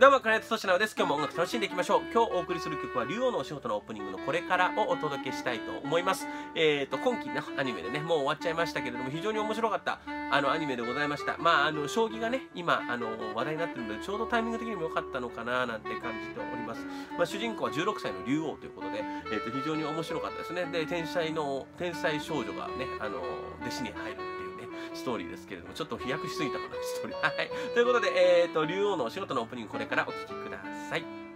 どうも、金津俊直です。今日も音楽楽しんでいきましょう。今日お送りする曲は、竜王のお仕事のオープニングのこれからをお届けしたいと思います。えっ、ー、と、今期のアニメでね、もう終わっちゃいましたけれども、非常に面白かった、あの、アニメでございました。まあ、あの、将棋がね、今、あの、話題になってるので、ちょうどタイミング的にも良かったのかな、なんて感じております。まあ、主人公は16歳の竜王ということで、えっ、ー、と、非常に面白かったですね。で、天才の、天才少女がね、あの、弟子に入る。ストーリーですけれども、ちょっと飛躍しすぎたかな、ストーリー。はい。ということで、えっ、ー、と、竜王のお仕事のオープニング、これからお聴きください。